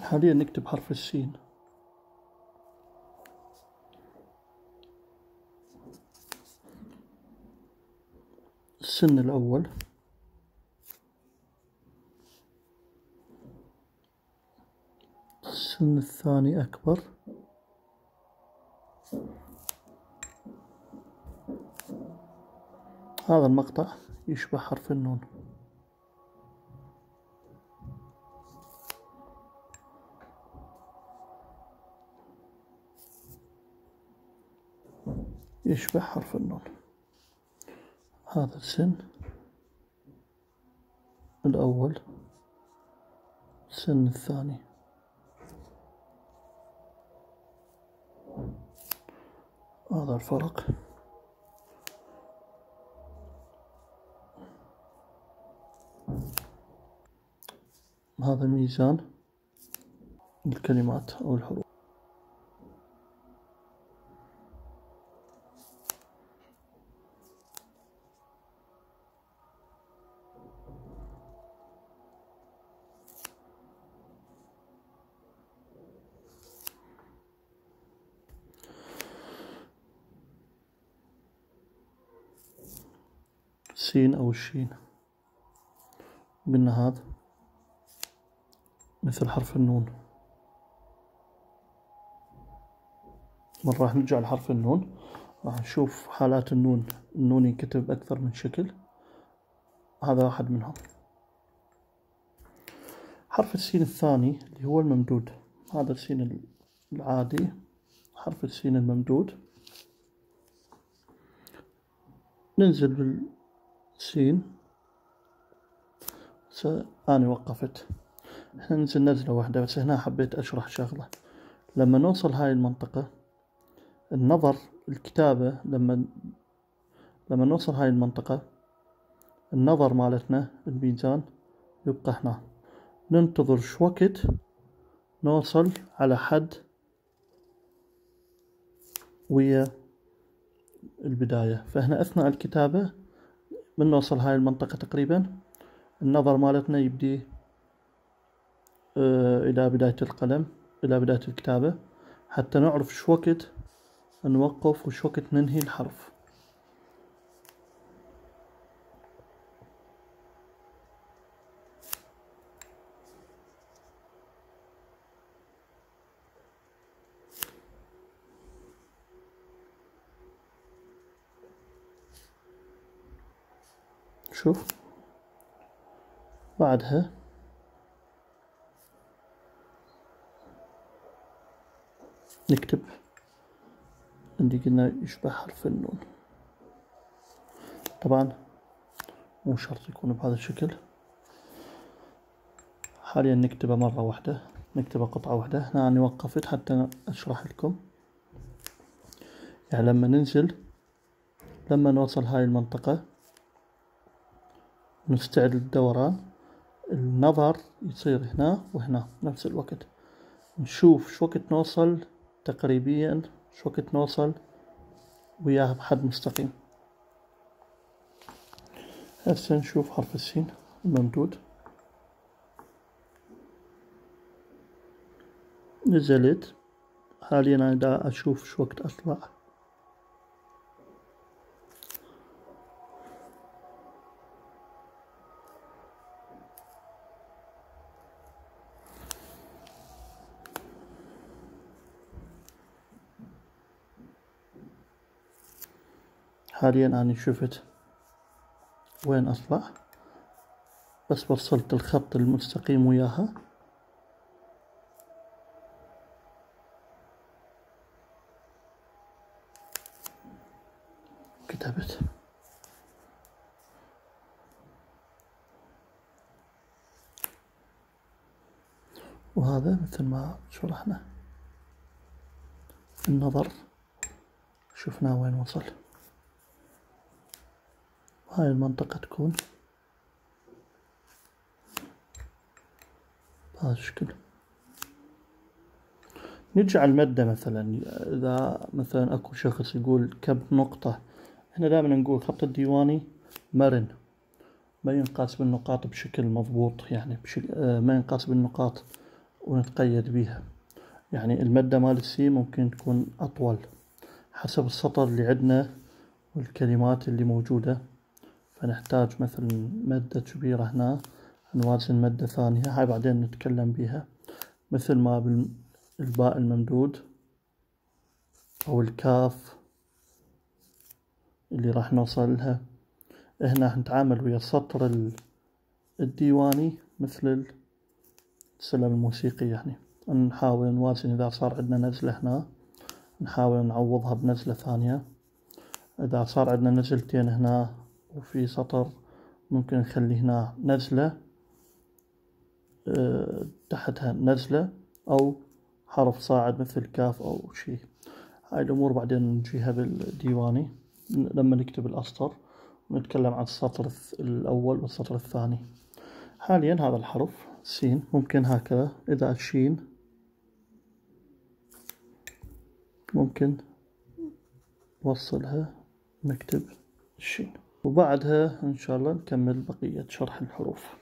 حاليا نكتب حرف السين. السن الأول. السن الثاني أكبر. هذا المقطع يشبه حرف النون. يشبه حرف النون. هذا السن الأول السن الثاني. هذا الفرق. هذا ميزان الكلمات أو الحروف. السين أو الشين. قلنا هذا مثل حرف النون. مرة راح نرجع لحرف النون. راح نشوف حالات النون. النون ينكتب أكثر من شكل. هذا واحد منهم. حرف السين الثاني اللي هو الممدود. هذا السين العادي. حرف السين الممدود. ننزل بالسين أنا وقفت. إحنا ننزل نزلة واحدة بس هنا حبيت أشرح شغلة. لما نوصل هاي المنطقة النظر الكتابة لما لما نوصل هاي المنطقة النظر مالتنا الميزان يبقى هنا. ننتظر شو وقت نوصل على حد ويا البداية. فهنا أثناء الكتابة من نوصل هاي المنطقة تقريبا. النظر مالتنا يبدي آه، إلى بداية القلم إلى بداية الكتابة حتى نعرف شو وقت نوقف وش وقت ننهي الحرف. شوف. بعدها. نكتب. اللي قلنا يشبه حرف النون. طبعا مو شرط يكون بهذا الشكل. حاليا نكتبه مرة واحدة. نكتبه قطعة واحدة. هنا أنا وقفت حتى أشرح لكم. يعني لما ننزل لما نوصل هاي المنطقة نستعد للدوران. النظر يصير هنا وهنا نفس الوقت. نشوف شو وقت نوصل تقريبيا شو وقت نوصل وياها بحد مستقيم. هسه نشوف حرف السين الممدود. نزلت. حاليا أنا دا أشوف شو وقت أطلع. حاليا أنا شفت وين أطلع بس وصلت الخط المستقيم وياها. كتبت. وهذا مثل ما شرحنا. النظر. شفناه وين وصل. هاي المنطقة تكون. بهذا الشكل نرجع المادة مثلا. إذا مثلا أكو شخص يقول كم نقطة. إحنا دائما نقول خط الديواني مرن. ما ينقاس بالنقاط بشكل مضبوط يعني بشكل ما ينقاس بالنقاط ونتقيد بيها. يعني المادة مال السين ممكن تكون أطول حسب السطر اللي عندنا والكلمات اللي موجودة. فنحتاج مثلا مادة كبيرة هنا نوازن مادة ثانية. هاي بعدين نتكلم بيها. مثل ما بالباء الممدود أو الكاف اللي راح نوصل لها. هنا نتعامل ويا السطر الديواني مثل السلم الموسيقي يعني. نحاول نوازن إذا صار عندنا نزلة هنا نحاول نعوضها بنزلة ثانية. إذا صار عندنا نزلتين هنا وفي سطر ممكن نخلي هنا نزلة أه تحتها نزلة أو حرف صاعد مثل كاف أو شي. هاي الأمور بعدين نجيها بالديواني. لما نكتب الأسطر ونتكلم عن السطر الأول والسطر الثاني. حاليا هذا الحرف سين ممكن هكذا. إذا شين ممكن نوصلها نكتب الشين وبعدها إن شاء الله نكمل بقية شرح الحروف.